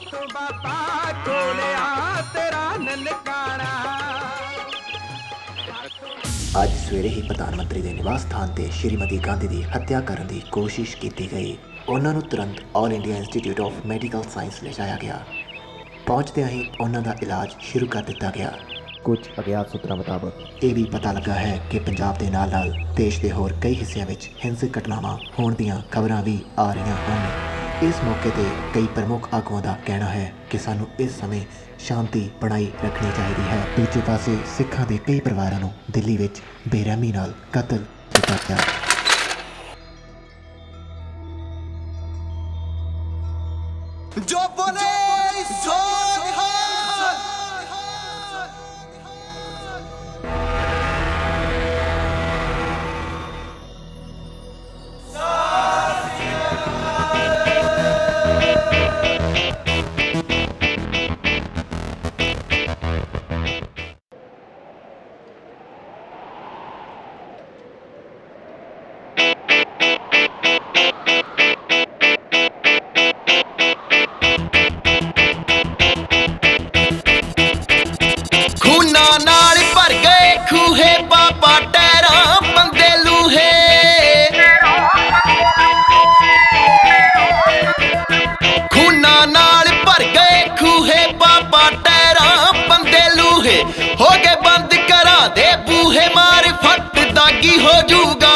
ਤੂੰ ਬਾਬਾ ਕੋਲਿਆ ਤੇਰਾ ਨਨਕਾਣਾ। ਅੱਜ ਸਵੇਰੇ ਹੀ ਪ੍ਰਧਾਨ ਮੰਤਰੀ ਦੇ ਨਿਵਾਸ ਸਥਾਨ ਤੇ ਸ਼੍ਰੀਮਤੀ ਗਾਂਧੀ ਦੀ ਹੱਤਿਆ ਕਰਨ ਦੀ ਕੋਸ਼ਿਸ਼ ਕੀਤੀ ਗਈ। ਉਹਨਾਂ ਨੂੰ ਤੁਰੰਤ all India institute of medical science ਲਿਜਾਇਆ ਗਿਆ। ਪਹੁੰਚਦਿਆਂ ਹੀ ਉਹਨਾਂ ਦਾ ਇਲਾਜ ਸ਼ੁਰੂ ਕਰ ਦਿੱਤਾ ਗਿਆ। ਕੁਝ ਅਗਿਆਤ ਸੂਤਰਾਂ ਮੁਤਾਬਕ, ਇਹ ਵੀ ਪਤਾ ਲੱਗਾ ਹੈ ਕਿ ਪੰਜਾਬ ਦੇ ਨਾਲ-ਨਾਲ ਦੇਸ਼ ਦੇ ਹੋਰ ਕਈ ਹਿੱਸਿਆਂ ਵਿੱਚ ਹਿੰਸਕ ਘਟਨਾਵਾਂ ਹੋਣ ਦੀਆਂ ਖਬਰਾਂ ਵੀ ਆ ਰਹੀਆਂ ਹਨ। ਇਸ ਮੌਕੇ ਤੇ ਕਈ ਪ੍ਰਮੁੱਖ ਆਗੂਆਂ ਦਾ ਕਹਿਣਾ ਹੈ ਕਿ ਸਾਨੂੰ ਇਸ ਸਮੇਂ ਸ਼ਾਂਤੀ ਬਣਾਈ ਰੱਖਣੀ ਚਾਹੀਦੀ ਹੈ। ਦੂਜੇ ਪਾਸੇ ਸਿੱਖਾਂ ਦੇ ਕਈ ਪਰਿਵਾਰਾਂ ਨੂੰ ਦਿੱਲੀ ਵਿੱਚ ਬੇਰਹਿਮੀ ਨਾਲ ਕਤਲ ਕੀਤਾ ਗਿਆ। ਜੋ ਬੋਲੇ ਸੋ की हो जूगा